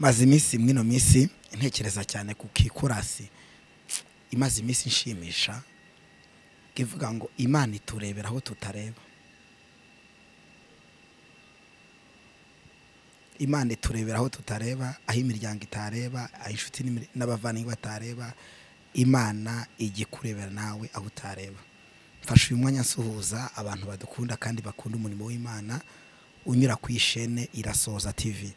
maze iminsi mwino minsi ntekereza cyane ku kikurasi. Imaze iminsi inshimisha ivuga ngo imana iturebera aho tutareba. Imana iturebera aho tutareba aho imiryango itareba aho inshuti n'abavandimwe batareba. Imana ijya ikurebera nawe aho utareba. Mfashe uyu mwanya nsuhuza abantu badukunda kandi bakunda umurimo w'imana unyura ku ishene irasoza tv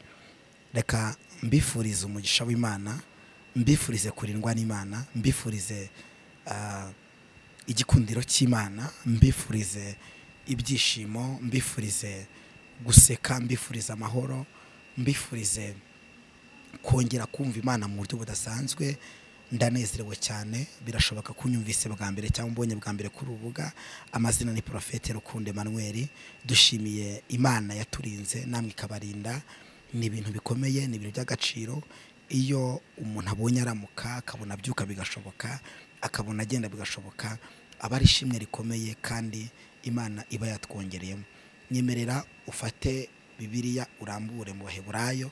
reka mbifurize umugisha w'imana mbifurize kurindwa n'imana mbifurize ah, igikundiro cy'imana mbifurize ibyishimo mbifurize guseka mbifurize amahoro mbifurize kongera kumva imana mu buryo budasanzwe ndanezerewe cyane birashoboka ko unyumvise bwa mbere cyangwa umbonye bwa mbere kuri urubuga amazina ni porofete rukunde manuel dushimiye imana yaturinze namwe ikabarinda ni ibintu bikomeye ni ibintu by'agaciro. Iyo umuntu abonye aramuka akabona abyuka bigashoboka akabona agenda bigashoboka aba ari ishimwe rikomeye kandi imana iba yatwongereyemo. Nyemerera ufate bibiliya urambure mu baheburayo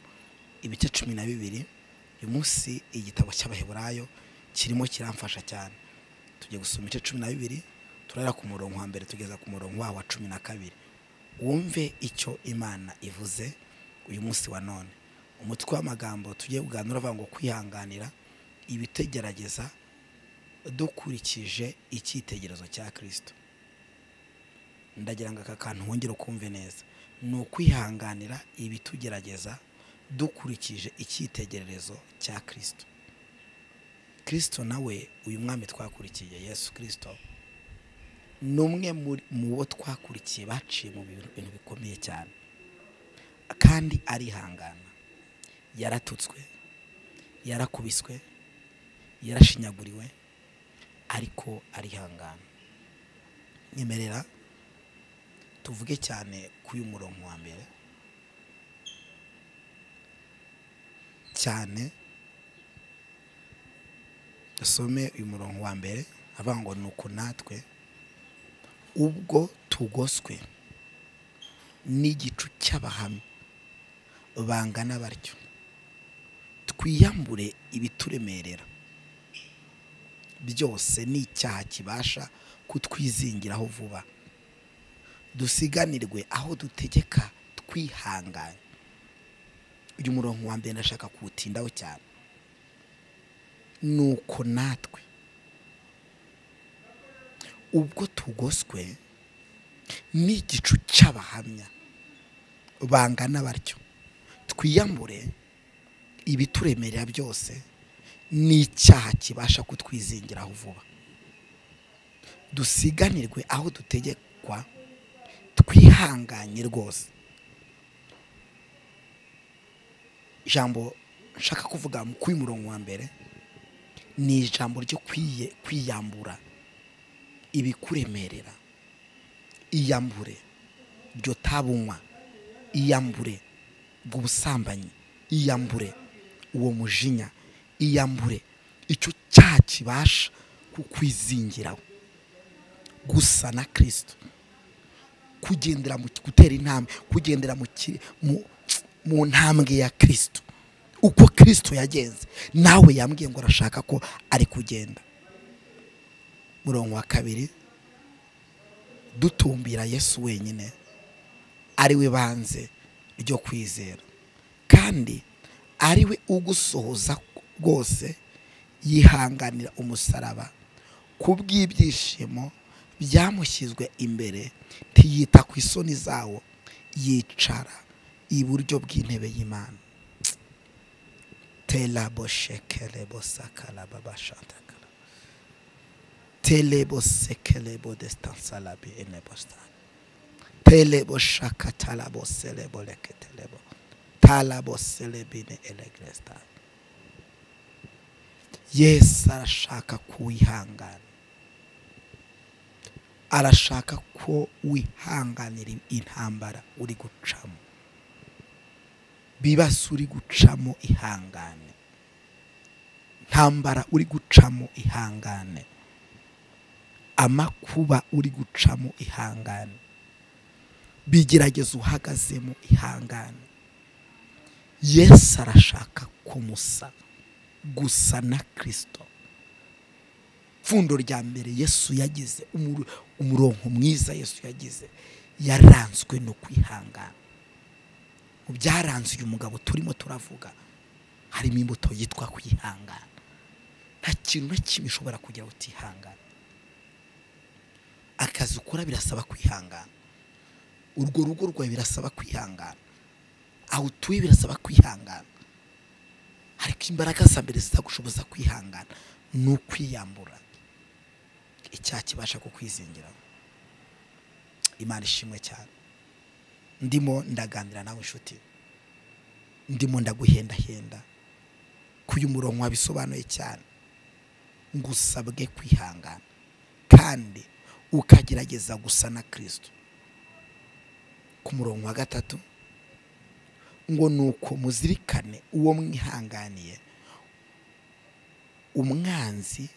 ibice cumi na bibiri. Uyu munsi igitabo cy'abaheburayo kirimo kiramfasha cyane. Tugiye gusoma ibice cumi na bibiri turahera ku murongo wa mbere tugeza ku murongo wa cumi na kabiri. Wumve icyo imana ivuze uyu munsi wa none. Umutwe w'amagambo tugiye kuganira uvuga ngo kwihanganira ibitegerageza dukurikije icyitegerezo cya kirisito ndagira ngo aka kantu wongere ukumve neza. Ni ukwihanganira ibitugerageza dukurikije icyitegererezo cya kirisito kirisito nawe uyu mwami twakurikiye yesu kirisito ni umwe mu bo twakurikiye baciye mu bintu bikomeye cyane. Kandi arihangana. Yaratutswe yarakubiswe yarashinyaguriwe ariko arihangana. Nyemerera tuvuge cyane uyu murongo wa mbere. Cyane dusome uyu murongo wa mbere avuga ngo ni uku natwe ubwo tugoswe n'igicu cy'abahamya. Bangana batyo. Twiyambure ibituremerera. Byose n'icyaha kibasha kutwizingiraho vuba. Dusiganirwe aho dutegeka twihanganye. Uyu murongo wa mbere ndashaka kuwutindaho cyane. Nuko natwe ubwo tugoswe n'igicu cy'abahamya bangana batyo. Twiyambure ibituremerera byose n'icyaha kibasha kutwizingiraho vuba. Dusiganirwe aho dutegekwa twihanganye rwose. Ijambo nshaka kuvuga mu murongo wa mbere ni ijambo ryo kwiyambura ibikuremerera. Iyambure ryo tabunywa iyambure ubwo busambanyi iyambure uwo mujinya iyambure icyo cyaha kibasha kukwizingiraho gusa na kirisito kugendera mu gutera intambwe kugendera mu ntambwe ya kirisito uko kirisito yagenze nawe yambwiye ngo arashaka ko ari kugenda. Murongo wa kabiri dutumbira yesu wenyine ari we banze ryo kwizera. Kandi ari we ugusohoza rwose yihanganira umusaraba. Ku bw'ibyishimo byamushyizwe imbere ntiyita ku isoni zawo yicara iburyo bw'intebe y'imana. Telabo shekelebo sakalaba bashatakala telebo sekelebo destansalabi enebosta. Telebo shakatalabo selebo leketelebo talabo selebine elegresta. Yesu arashaka kuwihangana arashaka ko wihanganira intambara uri gucamo bibazo uri gucamo ihangane ntambara uri gucamo ihangane amakuba uri gucamo ihangane bigerageza uhagazemo ihangane. Yesu arashaka kumusa gusa na kirisito pfundo rya mbere yesu yagize umuro- umurongo mwiza yesu yagize yaranzwe no kwihangana. Mu byaranze uyu mugabo turimo turavuga harimo imbuto yitwa kwihangana. Nta kintu na kimwe ushobora kugira utihangana akazi ukora birasaba kwihangana. Urwo rugo rwawe birasaba kwihangana. Aho utuye birasaba kwihangana. Ariko imbaraga za mbere zizagushoboza kwihangana ni ukwiyambura. Icyaha kibasha kukwizingiraho. Imana ishimwe cyane. Ndimo ndaganira nawe inshuti. Ndimo ndaguhendahenda. Ko uyu murongo wabisobanuye cyane. Ngusabwe kwihangana. Kandi ukagerageza gusa na kirisito ku murongo wa gatatu ngo ni uko muzirikane uwo mwihanganiye. Umwanzi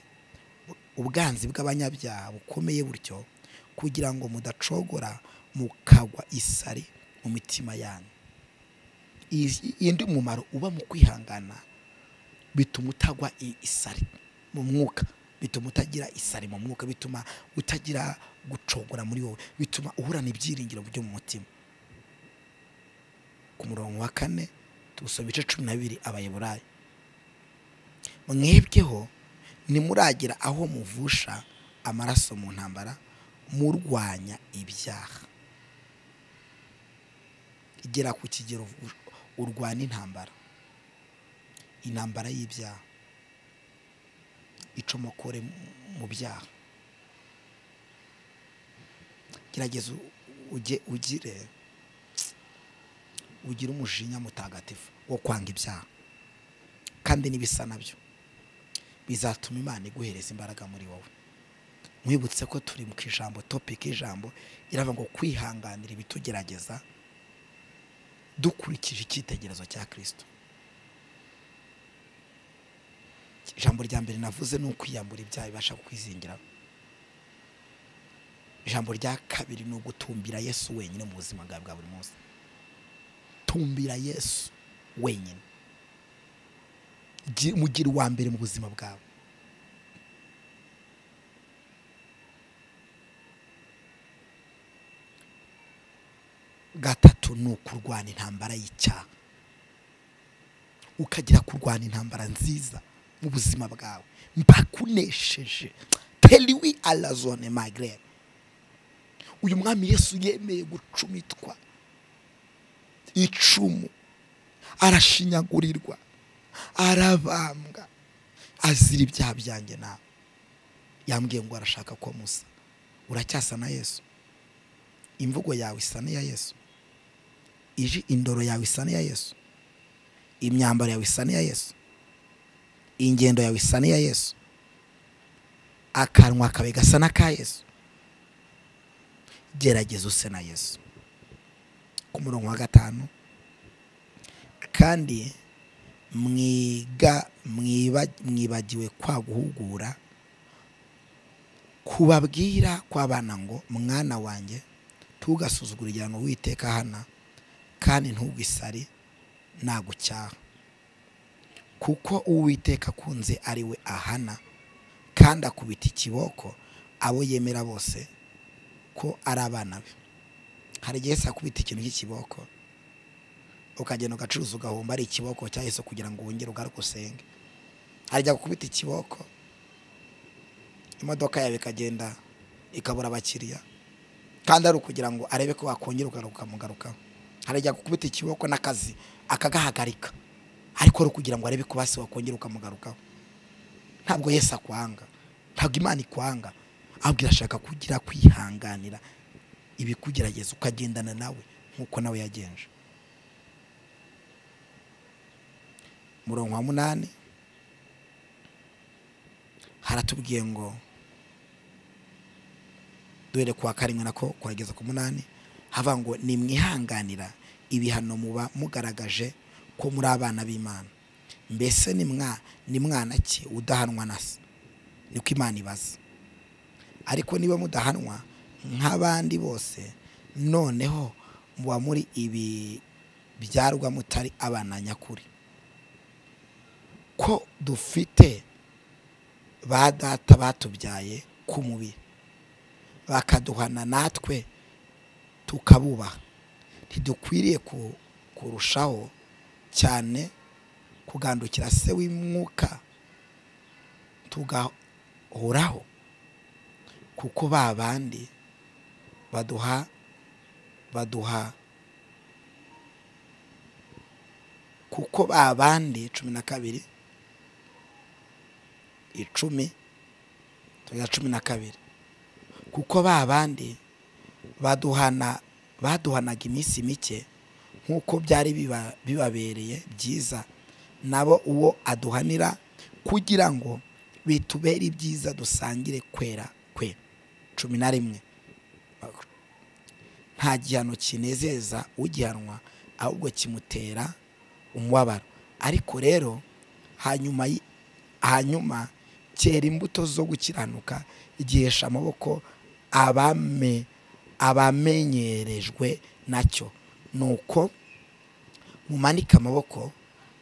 ubwanzi bw'abanyabyaha bukomeye butyo kugira ngo mudacogora mukagwa isari mu mitima yanyu. Indi mumaro uba mu kwihangana bituma utagwa isari mu mwuka bituma utagira isari mu mwuka bituma utagira gucogora muri wowe bituma uhorana ibyiringiro byo mu mutima. Ku murongo wa kane tuwusoma ibice cumi na bibiri abayeburayi mwebweho ntimuragira aho muvusha amaraso mu ntambara murwanya ibyaha. Igera ku kigero urwana intambara. Intambara y'ibyaha. Icomokore mu- byaha. Gerageza ugire ugire umujinya mutagatifu wo kwanga ibyaha. Kandi n'ibisa na byo bizatuma imana iguhereza imbaraga muri wowe. Mwibutse ko turi mu ijambo topiki y'ijambo irava ngo kwihanganira ibitugerageza dukurikije icyitegererezo cya kirisito ijambo rya mbere navuze ni ukwiyambura ibyaha bibasha kukwizingira. Ijambo rya kabiri ni ugutumbira yesu wenyine mu buzima bwawe bwa buri munsi. Tumbira yesu wenyine. Gi- mugire uwa mbere mu buzima bwawe. Gatatu ni ukurwana intambara y'icyaha. Ukagira kurwana intambara nziza mu buzima bwawe. Mbakunesheje. Teriwi alazone magrebe uyu mwami yesu yemeye gucumitwa. Icumu. Arashinyagurirwa. Arabambwa. Azira ibyaha byanjye nawe yambwiye ngo arashaka ko musa. Uracyasa na yesu. Imvugo yawe isa n'iya yesu. Iji indoro yawe isa n'iya yesu. Imyambaro yawe isa n'iya yesu. Ingendo yawe isa n'iya yesu. Akanwa kawe gasa n'aka yesu. Gerageza use na yesu. Ku murongo wa gatanu kandi mwiga mwiba- mwibagiwe kwa guhugura kubabwira kw'abana ngo mwana wanjye tugasuzugura igihano witeka hana kandi ntugwisare nagucyaha kuko uwiteka akunze ari we ahana kandi akubita ikiboko abo yemera bose ko ari abana be. Hari igihe se akubita ikintu cy'ikiboko ukagenda ugacuruza ugahomba ari ikiboko cyahise kugira ngo wongere ugaruke usenge. Igihe gukubita ikiboko imodoka yawe ikagenda ikabura abakiriya kandi ari ukugira ngo arebe ko wakongera ugaruka ukamugarukaho hari igihe gukubita ikiboko n'akazi akagahagarika ariko ari ukugira ngo arebe ko basi wakongera ukamugarukaho. Ntabwo Yesu akwanga ntabwo imana ikwanga ahubwo irashaka kugira kwihanganira ibikugerageza ukagendana nawe nk'uko nawe yagenje. Murongo wa munani haratubwiye ngo duhere ku wa karindwi nako kuhageza ku munani hava ngo nimwihanganira ibihano muba mugaragaje ko muri abana b'imana. Mbese ni mwana ki udahanwa na se? Niko imana ibaza. Ariko niba mudahanwa nk'abandi bose noneho muba muri ibi byarwa mutari abana nyakuri. Ko dufite ba data batubyaye ku mubiri bakaduhana natwe tukabubaha. Ntidukwiriye ku- kurushaho cyane kugandukira se w'umwuka tugahoraho kuko ba bandi baduha. Baduha. Kuko ba bandi cumi na kabiri icumi tugera cumi na kabiri. Kuko ba bandi baduhana baduhanaga iminsi mike nk'uko byari biba- bibabereye byiza. Nabo uwo aduhanira kugira ngo bitubere ibyiza dusangire kwera kwe. Cumi na rimwe. Nta gihano kinezeza ugihanwa ahubwo kimutera umubabaro. Ariko rero hanyuma hanyuma cyera imbuto zo gukiranuka igihesha amaboko abame abamenyerejwe na cyo. Nuko mumanike amaboko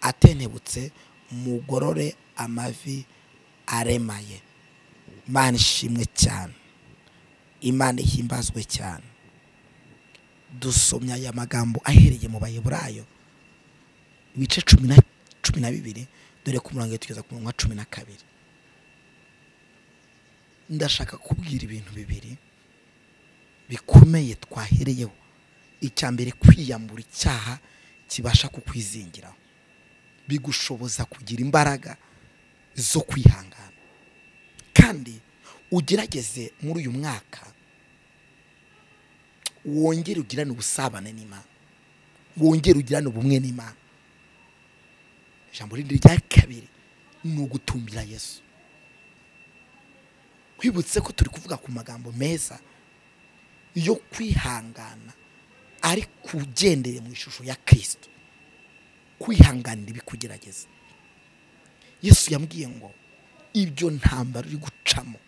atentebutse mugorore amavi aremaye. Imana ishimwe cyane. Imana ihimbazwe cyane. Dusomye aya magambo ahereye mu bayeburayo. Ibice cumi na cumi na bibiri dore ku murongo tugeza ku wa cumi na kabiri. Ndashaka kubwira ibintu bibiri bikomeye twahereyeho. Icya mbere kwiyambura icyaha kibasha kukwizingiraho bigushoboza kugira imbaraga zo kwihangana. Kandi ugerageze muri uyu mwaka wongere ugirane ubusabane n'imana wongere ugirane ubumwe n'imana ijambo rindi rya kabiri ni ugutumbira yesu. Twibutse ko turi kuvuga ku magambo meza yo kwihangana ariko ugendeye mu ishusho ya kirisito kwihanganira ibikugerageza. Yesu yambwiye ngo ibyo ntambaro uri gucamo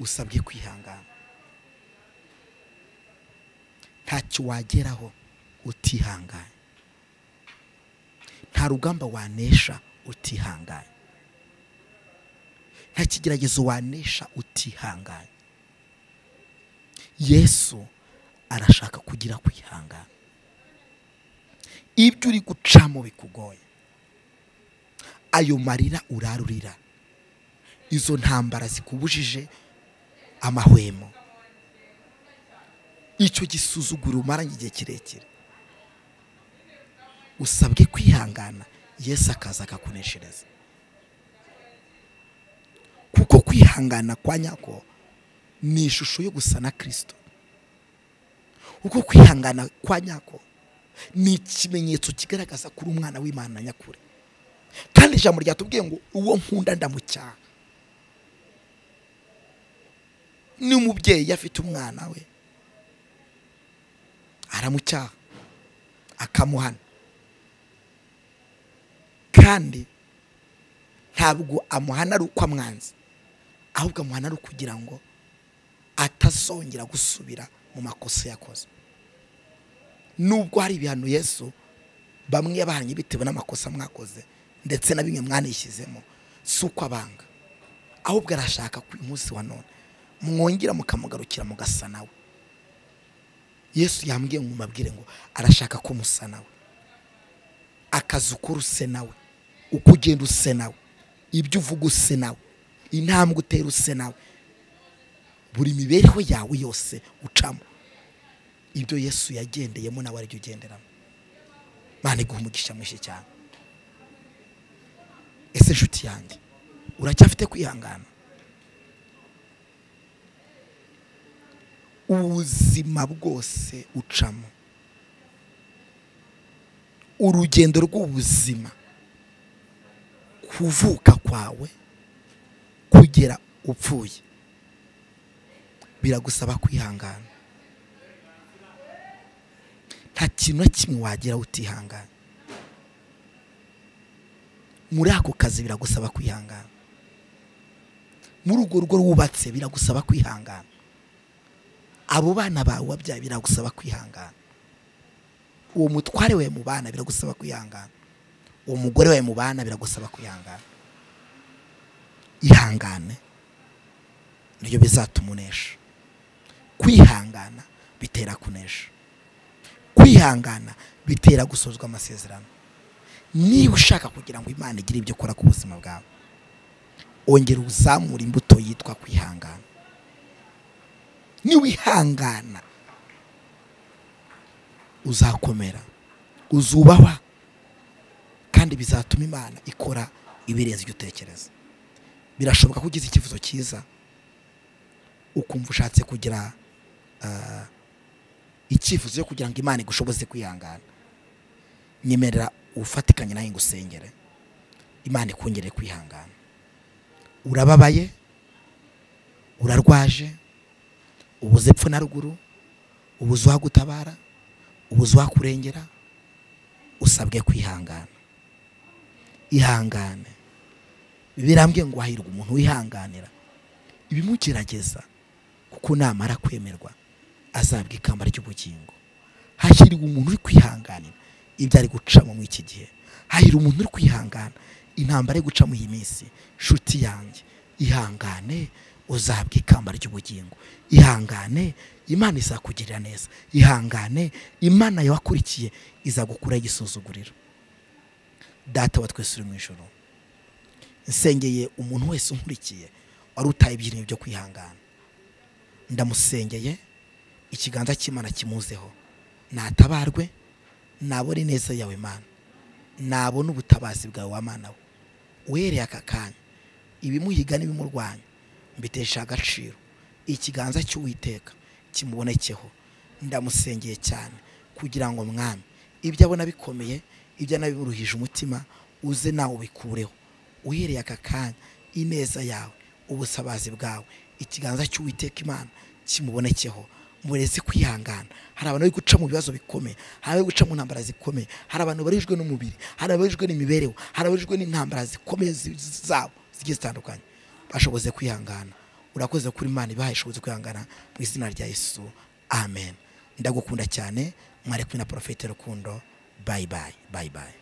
usabye kwihangana. Ntacyo wageraho utihanganye. Nta rugamba wanesha utihanganye. Nta kigeragezo wanesha utihanganye. Yesu arashaka kugira kwihangana. Ibyo uri gucamo bikugoye. Ayo marira urarurira. Izo ntambara zikubujije amahwemo. Icyo gisuzuguro umaranye igihe kirekire. Usabwe kwihangana. Yesu akaza akakuneshereza. Kuko kwihangana kwa nyako ni ishusho yo gusa na kirisito kuko kwihangana kwa nyako ni ikimenyetso kigaragaza ko uri umwana w'imana nyakuri. Kandi ijambo ryatubwiye ngo uwo nkunda ndamucyaha. N'umubyeyi afite umwana we. Aramucyaha akamuhana. Kandi ntabwo amuhana ari uko amwanze. Ahubwo amuhana ari ukugira ngo atazongera gusubira mu makosa yakoze. Nubwo hari ibihano yesu bamwe yabahanye bitewe n'amakosa mwakoze ndetse na bimwe mwanishyizemo si uko abanga. Ahubwo arashaka ku munsi wa none. Mwongera mukamugarukira mugasa nawe yesu yambwiye ngo mubabwire ngo arashaka ko musa nawe. Akazi ukora use nawe. Uko ugenda use nawe. Ibyo uvuga use nawe. Intambwe utera use nawe. Buri mibereho yawe yose ucamo. Ibyo yesu yagendeyemo nawe ari byo ugenderamo. Mane guha umugisha mwinshi cyane. Ese inshuti yanjye uracyafite kwihangana? Ubuzima bwose ucamo. Urugendo rw'ubuzima. Kuvuka kwawe kugera upfuye. Biragusaba kwihangana. Nta kintu na kimwe wagera utihangana. Muri ako kazi biragusaba kwihangana. Muri urwo rugo rwubatse biragusaba kwihangana. Abo bana bawe wabyaye biragusaba kwihangana. Uwo mutware wawe mu bana biragusaba kwihangana. Uwo mugore wawe mu bana biragusaba kwihangana. Ihangane ni byo bizatuma unesha kwihangana bitera kunesha. Kwihangana bitera gusozwa amasezerano. Niba ushaka kugira ngo imana igire ibyo ikora ku buzima bwawe ongera uzamura imbuto yitwa kwihangana. Niwihangana. Uzakomera. Uzubahwa kandi bizatuma imana ikora ibirenze ibyo utekereza. Birashoboka ko ugize icyifuzo cyiza ukumva ushatse kugira ah, icyifuzo cyo kugira ngo imana igushoboze kwihangana. Nyemerera ufatikanye nawe ngo usengere. Imana ikongere kwihangana. Urababaye urarwaje ubuze epfo na ruguru ubuze uhagutabara ubuze uhakurengera usabwe kwihangana. Ihangane. Birambwiye ngo hahirwa umuntu wihanganira. Ibimugerageza kuko namara kwemerwa azabwa ikamba ry'ubugingo. Hahirwa umuntu uri kwihanganira. Ibyo ari gucamo muri iki gihe. Hahirwa umuntu uri kwihangana. Intambara ari gucamo iyi minsi. Nshuti yanjye. Ihangane. Uzabwa ikamba ry'ubugingo. Ihangane imana izakugirira neza. Ihangane imana yawakurikiye izagukuraho igisuzuguriro data wa twese uri mu ijoro nsengeye umuntu wese unkurikiye wari utaye ibyiringiro byo kwihangana. Ndamusengeye ikiganza cy'imana kimuzeho. Natabarwe nabone neza yawe mana nabone ubutabazi bwawe wa mana we. Uhereye aka kanya ibimuhiga n'ibimurwanya mbitesha agaciro. Ikiganza cy'uwiteka kimubonekeho. Ndamusengeye cyane kugira ngo mwami ibyo abona bikomeye ibyo anabiruhije umutima uze nawe ubikureho. Uhereye aka kanya ineza yawe ubusabazi bwawe ikiganza cy'uwiteka imana kimubonekeho. Murezi kwihangana. Hari abantu bari guca mu bibazo bikomeye hari abari guca mu ntambara zikomeye hari abantu barijwe n'umubiri hari abarijwe n'imibereho hari abarijwe n'intambara zikomeye zi- zabo zigiye zitandukanye. Bashoboze kwihangana. Urakoze kuri imana ibahaye ishoboze kwihangana mu izina rya yesu. Amen. Ndagukunda cyane. Mwari kumwe na porofete rukundo. Bayi bayi bayi bayi